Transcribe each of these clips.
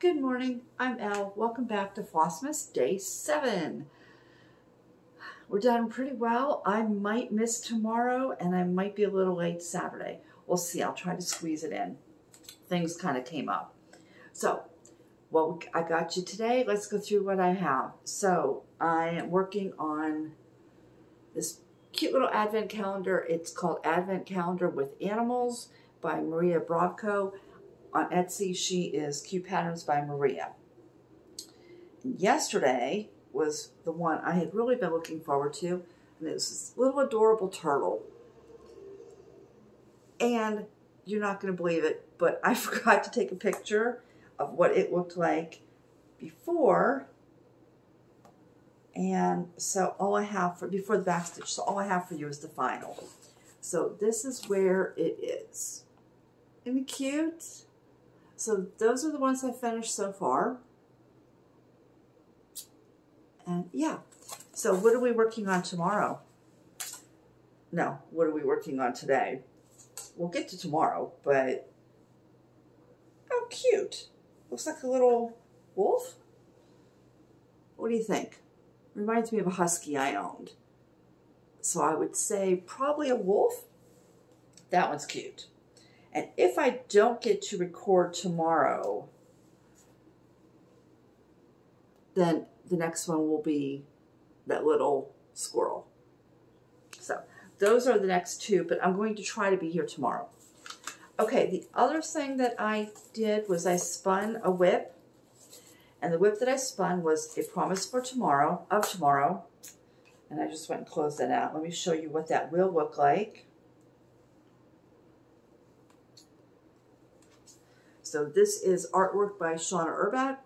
Good morning, I'm Elle. Welcome back to Flossmas Day 7. We're done pretty well. I might miss tomorrow and I might be a little late Saturday. We'll see. I'll try to squeeze it in. Things kind of came up. So, what I got you today, let's go through what I have. So, I am working on this cute little advent calendar. It's called Advent Calendar with Animals by Maria Brovko on Etsy, she is Cute Patterns by Maria. Yesterday was the one I had really been looking forward to, and it was this little adorable turtle. And you're not going to believe it, but I forgot to take a picture of what it looked like before. And so all I have for, before the back stitch, so all I have for you is the final. So this is where it is. Isn't it cute? So those are the ones I finished so far. And yeah, so what are we working on tomorrow? No, what are we working on today? We'll get to tomorrow, but how cute. Looks like a little wolf. What do you think? Reminds me of a husky I owned. So I would say probably a wolf. That one's cute. And if I don't get to record tomorrow, then the next one will be that little squirrel. So those are the next two, but I'm going to try to be here tomorrow. Okay, the other thing that I did was I spun a whip. And the whip that I spun was a promise for tomorrow, of tomorrow. And I just went and closed that out. Let me show you what that will look like. So this is artwork by Shawna Erback,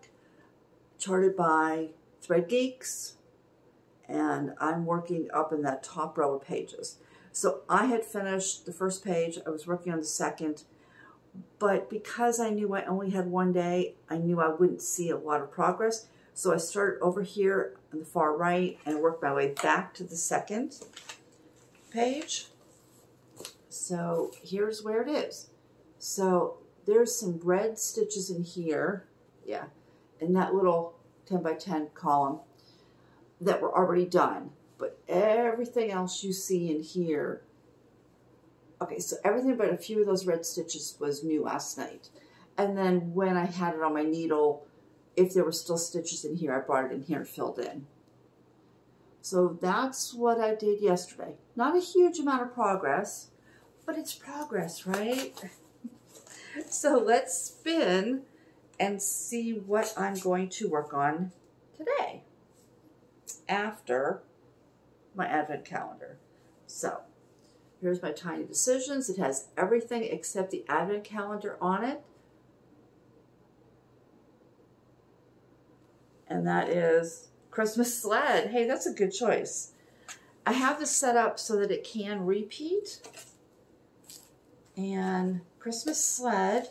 charted by Thread Geeks, and I'm working up in that top row of pages. So I had finished the first page, I was working on the second, but because I knew I only had one day, I knew I wouldn't see a lot of progress. So I started over here on the far right and worked my way back to the second page. So here's where it is. So there's some red stitches in here, yeah, in that little 10 by 10 column that were already done. But everything else you see in here, okay, so everything but a few of those red stitches was new last night. And then when I had it on my needle, if there were still stitches in here, I brought it in here and filled in. So that's what I did yesterday. Not a huge amount of progress, but it's progress, right? so let's spin and see what I'm going to work on today after my advent calendar. So here's my tiny decisions. It has everything except the advent calendar on it. And that is Christmas sled. Hey, that's a good choice. I have this set up so that it can repeat. And Christmas sled,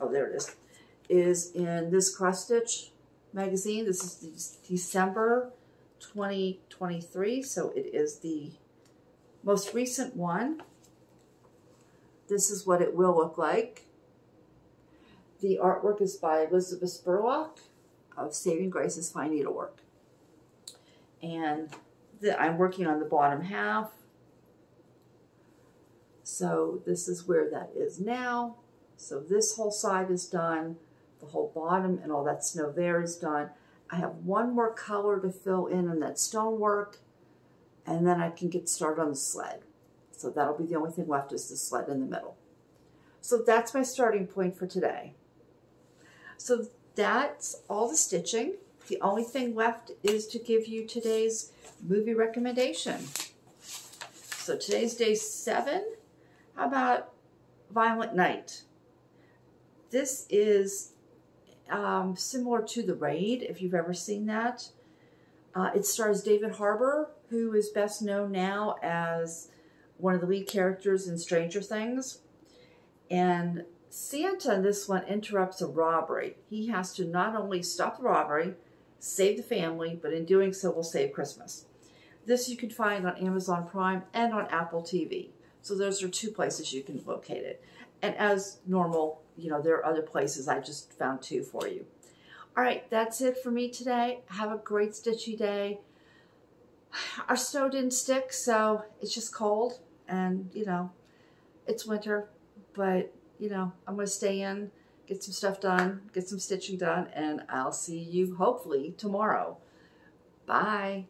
oh, there it is, is in this cross stitch magazine. This is December 2023, so it is the most recent one. This is what it will look like. The artwork is by Elizabeth Spurlock of Saving Grace's Fine Needlework. And the, I'm working on the bottom half. So this is where that is now. So this whole side is done. The whole bottom and all that snow there is done. I have one more color to fill in on that stonework. And then I can get started on the sled. So that'll be the only thing left is the sled in the middle. So that's my starting point for today. So that's all the stitching. The only thing left is to give you today's movie recommendation. So today's day seven. How about Violent Night? This is um, similar to The Raid, if you've ever seen that. Uh, it stars David Harbour, who is best known now as one of the lead characters in Stranger Things. And Santa in this one interrupts a robbery. He has to not only stop the robbery, save the family, but in doing so will save Christmas. This you can find on Amazon Prime and on Apple TV. So those are two places you can locate it. And as normal, you know, there are other places I just found two for you. All right, that's it for me today. Have a great stitchy day. Our snow didn't stick, so it's just cold and, you know, it's winter, but, you know, I'm going to stay in, get some stuff done, get some stitching done, and I'll see you hopefully tomorrow. Bye.